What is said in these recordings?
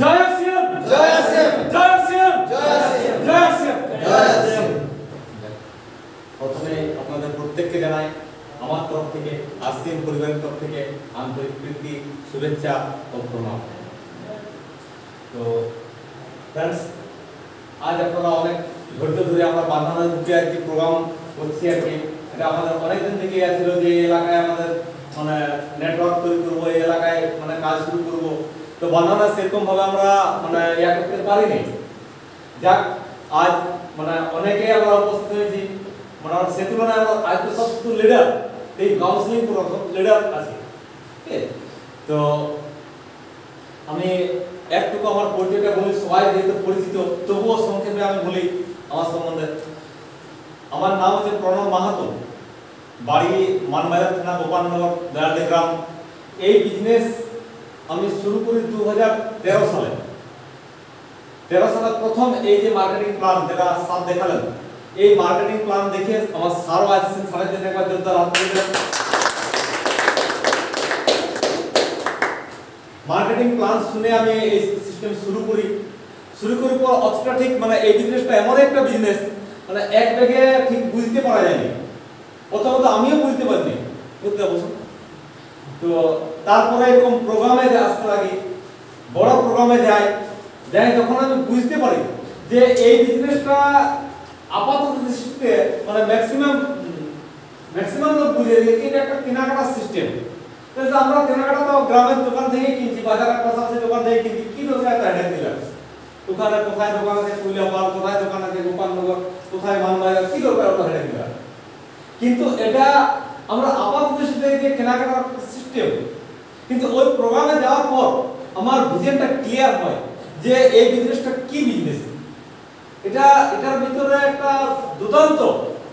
জয় শ্যাম জয় শ্যাম জয় শ্যাম জয় শ্যাম জয় শ্যাম জয় শ্যাম প্রথমে আপনাদের প্রত্যেককে জানাই আমার তরফ থেকে আসিম পরিবারের তরফ থেকে আন্তরিক প্রীতি শুভেচ্ছা ও প্রণাম। তো ফ্রেন্ডস আজ আপনারা অনেক ধৈর্য ধরে আমরা বাঁধানোর মুখে আর কি প্রোগ্রাম করছি আর কি। এটা আমাদের অনেকদিন থেকে আসছিল যে এলাকায় আমাদের মানে নেটওয়ার্ক তৈরি করব এই এলাকায় মানে কাজ শুরু করব। তো বান্ধানা সেরকম ভাবে আমরা মানে ইয়া করতে পারিনি। যাক, আজ মানে অনেকেই আমরা উপস্থিত হয়েছি। মানে সে তুলনায় আমার আজ তো সব লিডার এই কাউন্সিলিং লিডার আছে? তো আমি একটুকু আমার পরিচয়টা বলি, সবাই যেহেতু পরিচিত, তবুও সংক্ষেপে আমি বলি আমার সম্বন্ধে। আমার নাম হচ্ছে প্রণব মাহাতো। বাড়ি মানবাজার থানা গোপালনগর দয়ালদি গ্রাম। এই বিজনেস আমি শুরু করি দু হাজার তেরো সালে। তেরো সালে প্রথম এই যে মার্কেটিং প্ল্যান যেটা স্যার দেখালেন, এই মার্কেটিং প্ল্যান দেখে আমার স্যারও আসছেন, স্যারের জন্য একবার জোরদার হাত। মার্কেটিং প্ল্যান শুনে আমি এই সিস্টেম শুরু করি। শুরু করার পর অতটা ঠিক মানে এই বিজনেসটা এমন একটা বিজনেস মানে এক ব্যাগে ঠিক বুঝতে পারা যায়নি। প্রথমত আমিও বুঝতে পারিনি। বুঝতে পারছ তো তারপরে এরকম প্রোগ্রামে আসতে লাগি, বড় প্রোগ্রামে যাই যাই তখন আমি বুঝতে পারি যে এই বিজনেসটা আপাতত দৃষ্টিতে মানে ম্যাক্সিমাম ম্যাক্সিমাম লোক বুঝে যে এটা একটা কেনাকাটার সিস্টেম কিন্তু আমরা কেনাকাটা তো গ্রামের দোকান থেকে কিনছি, বাজারের পাশাপাশি দোকান থেকে কিনছি, কি দরকার একটা হেডেক দিলাম। দোকানে কোথায় দোকান আছে কুলিয়াপাল কোথায় দোকান আছে, গোপালনগর কোথায় মানবাজার কি দরকার ওটা হেডেক দিলাম। কিন্তু এটা আমরা আপাতত দৃষ্টিতে যে কেনাকাটার সিস্টেম কিন্তু ওই প্রোগ্রামে যাওয়ার পর আমার ভিজনটা ক্লিয়ার হয় যে এই বিজনেসটা কি বিজনেস এটা, এটার ভিতরে একটা দুর্দান্ত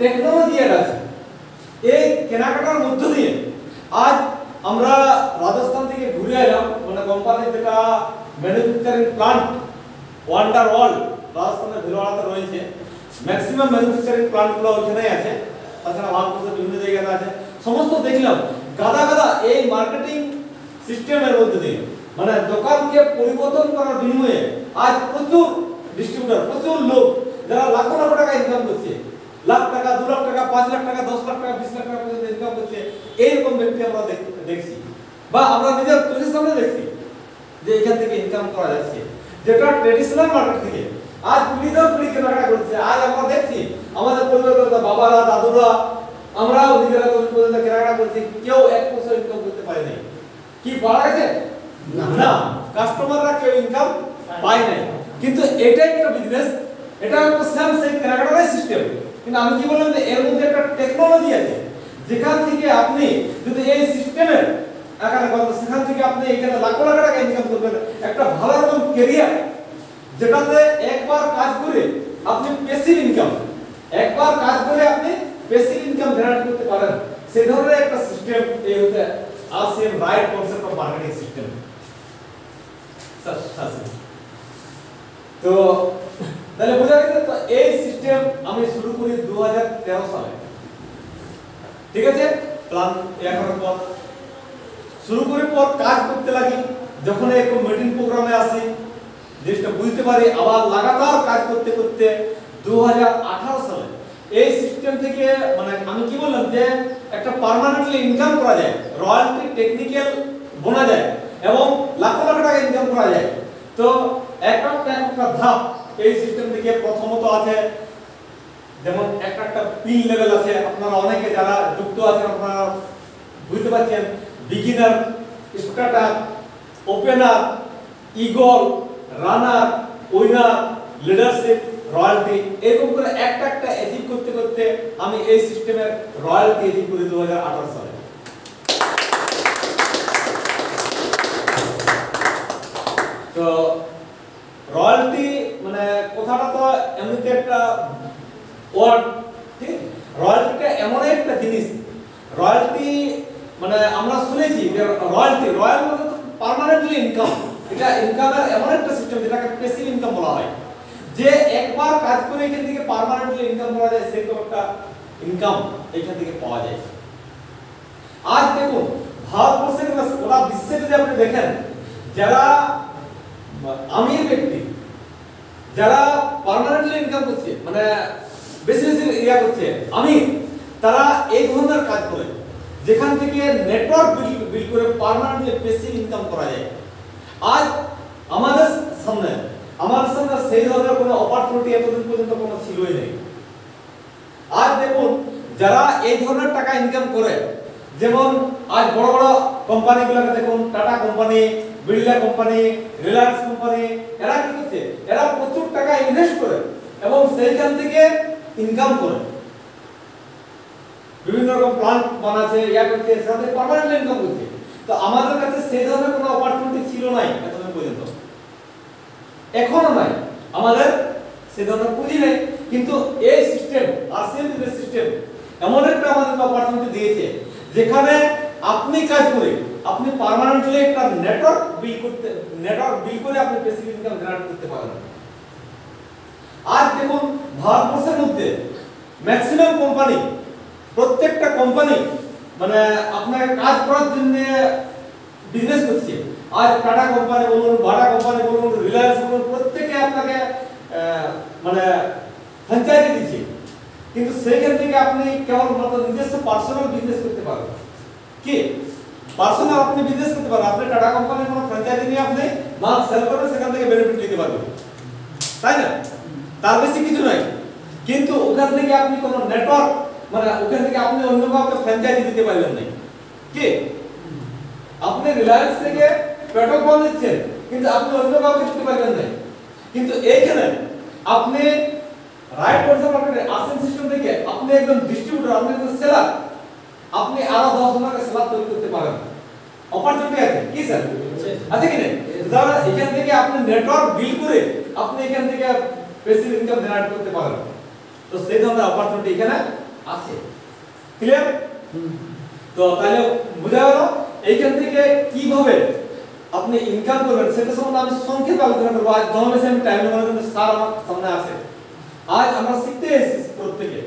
টেকনোলজি এর আছে। এই কেনাকাটার মধ্য দিয়ে আজ আমরা রাজস্থান থেকে ঘুরে এলাম মানে কোম্পানি যেটা ম্যানুফ্যাকচারিং প্লান্ট ওয়ান্ডার ওয়ার্ল্ড রাজস্থানের ভিলওয়াড়াতে রয়েছে। ম্যাক্সিমাম ম্যানুফ্যাকচারিং প্লান্টগুলো ওখানেই আছে। তাছাড়া ভারতবর্ষের বিভিন্ন জায়গাতে আছে। সমস্ত দেখলাম। গাদা গাদা এই মার্কেটিং সিস্টেমের মধ্যে দিয়ে। মানে দোকানকে পরিবর্তন করার বিনিময়ে আজ প্রচুর ডিস্ট্রিবিউটর প্রচুর লোক যারা লাখো লাখো টাকা ইনকাম করছে। লাখ টাকা, দু লাখ টাকা, পাঁচ লাখ টাকা, দশ লাখ টাকা, বিশ লাখ টাকা পর্যন্ত ইনকাম করছে। এইরকম ব্যক্তি আমরা দেখ- দেখছি। বা আমরা নিজের চোখের সামনে দেখছি যে এখান থেকে ইনকাম করা যাচ্ছে। যেটা ট্রেডিশনাল মার্কেট থেকে। আজ পিড়িদের পিড়ি কেনাকাটা করছে। আজ আমরা দেখছি আমাদের পরিবারের বাবারা, দাদুরা আমরাও নিজেরা তখন পর্যন্ত কেনাকাটা করছি কেউ এক পয়সা ইনকাম করতে পারে নাই। কি পারা গেছে? না। কাস্টমাররা কেউ ইনকাম পায় নাই। কিন্তু এটা একটা বিজনেস এটা একটা সেম সেই কেনাকাটার সিস্টেম কিন্তু আমি কি বললাম যে এর মধ্যে একটা টেকনোলজি আছে। যেখান থেকে আপনি যদি এই সিস্টেমের আকারে বলতে সেখান থেকে আপনি এখানে লাখো লাখ টাকা ইনকাম করবেন। একটা ভালো রকম কেরিয়ার যেটাতে একবার কাজ করে আপনি পেসিভ ইনকাম একবার কাজ করে আপনি পেসিভ ইনকাম জেনারেট করতে পারেন সেই ধরনের একটা সিস্টেম এই হচ্ছে আসেন right concept of marketing system তো, তাহলে বোঝা গেছে, তো এই সিস্টেম আমি শুরু করি 2013 সালে। ঠিক আছে? প্ল্যান করার পর। শুরু করার পর কাজ করতে লাগি, যখন এরকম মিটিং প্রোগ্রামে আসি, জিনিসটা বুঝতে পারি, আবার লাগাতার কাজ করতে করতে 2018 সালে এই সিস্টেম থেকে মানে আমি কি বললাম যে, একটা পার্মানেন্টলি ইনকাম করা যায় রয়্যালটি টেকনিক্যাল বোনা যায়, এবং লাখো লাখ টাকা ইনকাম করা যায়। তো একটা একটা ধাপ এই সিস্টেম থেকে প্রথমত আছে। যেমন একটা একটা পিন লেভেল আছে, আপনারা অনেকে যারা যুক্ত আছেন, আপনারা বুঝতে পারছেন beginner starter opener eagle runner winner leadership royalty এরকম করে একটা একটা অ্যাচিভ করতে আমি এই সিস্টেমের রয়্যালটি অ্যাচিভ করি দুহাজার আঠারো সালে। তো রয়্যালটি মানে কথাটা তো এমনিতে একটা ওয়ার্ড ঠিক? রয়্যালটিটা এমন একটা জিনিস। রয়্যালটি মানে আমরা শুনেছি যে রয়্যালটি, রয়্যাল মানে পার্মানেন্টলি ইনকাম এটা ইনকামের এমন একটা সিস্টেম যেটাকে প্যাসিভ ইনকাম বলা হয়। যে একবার কাজ করে এখান থেকে পার্মানেন্টলি ইনকাম করা যায় সেরকম একটা ইনকাম এখান থেকে পাওয়া যায়। আজ দেখুন ভারতবর্ষে কিংবা গোটা বিশ্বে যদি আপনি দেখেন, যারা আমির ব্যক্তি, যারা পার্মানেন্টলি ইনকাম করছে মানে বেশি বেশি ইয়া করছে আমি তারা এই ধরনের কাজ করে, যেখান থেকে নেটওয়ার্ক বিল বিল করে পার্মানেন্টলি পেসিভ ইনকাম করা যায়। আজ আমাদের সামনে আমাদের সামনে সেই ধরনের কোনো অপরচুনিটি এতদিন পর্যন্ত কোনো ছিলই নেই। আজ দেখুন, যারা এই ধরনের টাকা ইনকাম করে, যেমন আজ বড় বড় কোম্পানিগুলোকে দেখুন, Tata company, Birla company, Reliance company, এরা কি করছে? এরা প্রচুর টাকা ইনভেস্ট করে এবং সেইখান থেকে ইনকাম করে। বিভিন্ন রকম প্ল্যান্ট বানাচ্ছে, ইয়া করছে থেকে পার্মানেন্ট ইনকাম করছে। তো আমাদের কাছে সেই ধরনের কোনো অপরচুনিটি ছিল নাই এতদিন পর্যন্ত। এখনও নাই। আমাদের সে ধরনের পুঁজি নেই কিন্তু এই সিস্টেম আরসিএম সিস্টেম এমন একটা আমাদেরকে অপরচুনিটি দিয়েছে, যেখানে আপনি কাজ করে, আপনি পার্মানেন্টলি একটা নেটওয়ার্ক বিল করতে নেটওয়ার্ক বিল করে আপনি বেসিক ইনকাম জেনারেট করতে পারেন। আজ দেখুন, ভারতবর্ষের মধ্যে ম্যাক্সিমাম কোম্পানি প্রত্যেকটা কোম্পানি মানে আপনাকে কাজ করার জন্য বিজনেস করছে। আজ টাটা কোম্পানি বলুন বাটা কোম্পানি বলুন রিলায়েন্স বলুন প্রত্যেকে আপনাকে আহ, মানে ফ্র্যাঞ্চাইজি দিচ্ছে কিন্তু সেইখান থেকে আপনি কেবল মাত্র নিজস্ব পার্সোনাল বিজনেস করতে পারবেন কি পার্সোনাল আপনি বিজনেস করতে পারবেন আপনি টাটা কোম্পানির কোনো ফ্র্যাঞ্চাইজি নিয়ে আপনি মাল সেল করবেন সেখান থেকে বেনিফিট নিতে পারবেন তাই না তার বেশি কিছু নাই কিন্তু ওখান থেকে আপনি কোনো নেটওয়ার্ক মানে ওখান থেকে আপনি অন্য কাউকে ফ্র্যাঞ্চাইজি দিতে পারবেন না কি আপনি রিলায়েন্স থেকে পেট্রোল পাম্প দিচ্ছেন কিন্তু আপনি অন্য কাউকে দিতে পারবেন না। কিন্তু এইখানে আপনি রাইট পারসন মার্কেটে আসেন সিস্টেম থেকে আপনি একজন ডিস্ট্রিবিউটর আপনি একজন সেলার আপনি আরও দশ জনকে সেলার তৈরি করতে পারেন। অপরচুনিটি আছে কি স্যার আছে কি না যারা এখান থেকে আপনি নেটওয়ার্ক বিল করে আপনি এখান থেকে প্যাসিভ ইনকাম জেনারেট করতে পারেন। তো সেই ধরনের অপরচুনিটি এখানে আছে। ক্লিয়ার তো তাহলে বোঝা গেল এইখান থেকে কীভাবে আপনি ইনকাম করবেন সেটা সম্বন্ধে আমি সংক্ষেপে আলোচনা করব। আজ দম বেশি আমি টাইম না, কিন্তু স্যার আমার সামনে আছে। আজ আমরা শিখতে এসেছি প্রত্যেকে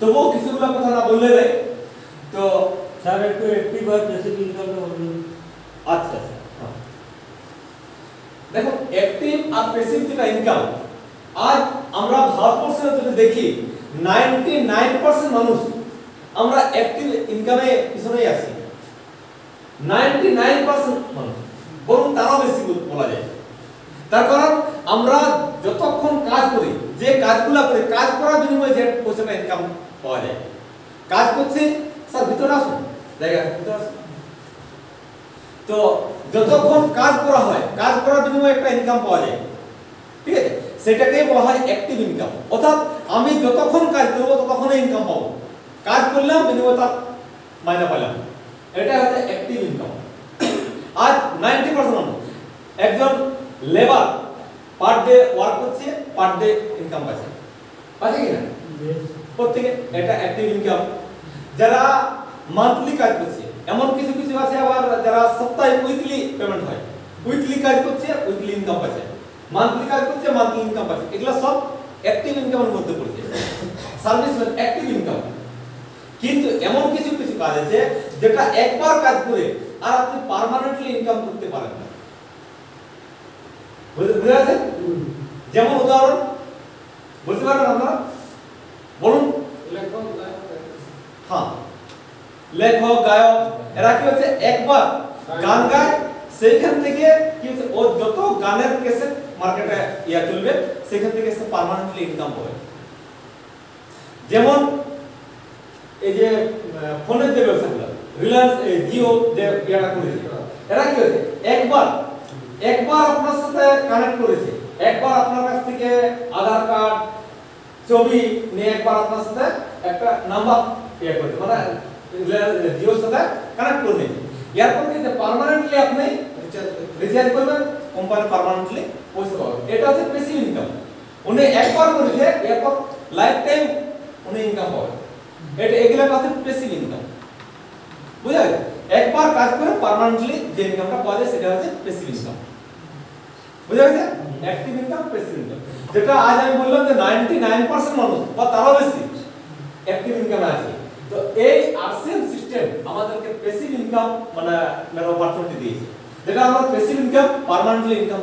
তবুও কিছুগুলো কথা না বললে দেয় তো স্যার একটু একটিভ আর প্যাসিভ ইনকামটা বলুন। আচ্ছা আচ্ছা হ্যাঁ। দেখো অ্যাক্টিভ আর প্যাসিভ যেটা ইনকাম আজ আমরা ভারতবর্ষে যদি দেখি 99% মানুষ আমরা অ্যাক্টিভ ইনকামে পিছনেই আছি। 99% মানুষ, বরং তারও বেশি বলা যায়। তার কারণ আমরা যতক্ষণ কাজ করি, যে কাজগুলো করি, কাজ করার বিনিময়ে যে পয়সাটা ইনকাম পাওয়া যায়। কাজ করছে, স্যার, ভিতরে আসুন। জায়গা ভিতরে আসুন। তো যতক্ষণ কাজ করা হয়, কাজ করার বিনিময়ে একটা ইনকাম পাওয়া যায়। ঠিক আছে? সেটাকেই বলা হয় অ্যাক্টিভ ইনকাম অর্থাৎ আমি যতক্ষণ কাজ করব ততক্ষণই ইনকাম পাবো। কাজ করলাম, বিনিময়ে তার মাইনে পেলাম এটা হচ্ছে অ্যাক্টিভ ইনকাম আজ নাইনটি পার্সেন্ট একজন লেবার পার ডে ওয়ার্ক করছে পার ডে ইনকাম পাচ্ছে। পাচ্ছে কি না প্রত্যেকে এটা অ্যাক্টিভ ইনকাম যারা মান্থলি কাজ করছে এমন কিছু কিছু আছে আবার যারা সপ্তাহে উইকলি পেমেন্ট হয়। উইকলি কাজ করছে উইকলি ইনকাম পাচ্ছে। মান্থলি কাজ করছে মান্থলি ইনকাম পাচ্ছে। এগুলো সব অ্যাক্টিভ ইনকামের মধ্যে পড়ছে। সার্ভিসম্যান অ্যাক্টিভ ইনকাম কিন্তু এমন কিছু কিছু কাজ আছে যেটা একবার কাজ করে আর আপনি পার্মানেন্টলি ইনকাম করতে পারেন না। যেমন উদাহরণ বলতে পারবেন আপনারা? বলুন। হ্যাঁ। লেখক গায়ক এরা কি হচ্ছে? একবার গান গায় সেইখান থেকে কি হচ্ছে? ও যত গানের কেসে মার্কেটে ইয়া চলবে সেখান থেকে সে পার্মানেন্টলি ইনকাম হবে যেমন এই যে ফোনের যে ব্যবসাগুলো রিলায়েন্স জিও যে ইয়াটা করেছে, এরা কি হয়েছে একবার একবার আপনার সাথে কানেক্ট করেছে। একবার আপনার কাছ থেকে আধার কার্ড, ছবি নিয়ে একবার আপনার সাথে একটা নাম্বার ইয়ে করেছে। মানে জিওর সাথে কানেক্ট করে নিয়েছে। এরপর কি পার্মানেন্টলি আপনি রিচার্জ করবেন কোম্পানি পার্মানেন্টলি পয়সা পাবেন। এটা হচ্ছে প্যাসিভ ইনকাম উনি একবার করেছে, এরপর লাইফ টাইম উনি ইনকাম পাবেন। এটা এগুলো হচ্ছে প্যাসিভ ইনকাম বুঝা গেছে একবার কাজ করে পার্মানেন্টলি যে ইনকামটা পাওয়া যায় সেটা হচ্ছে প্যাসিভ ইনকাম বুঝা গেছে? অ্যাক্টিভ ইনকাম প্যাসিভ ইনকাম যেটা আজ আমি বললাম যে 99% মানুষ বা তারও বেশি অ্যাক্টিভ ইনকাম আছে। তো এই আরসিএম সিস্টেম আমাদেরকে প্যাসিভ ইনকাম মানে মানে অপরচুনিটি দিয়েছে। যেটা আমরা প্যাসিভ ইনকাম পার্মানেন্টলি ইনকাম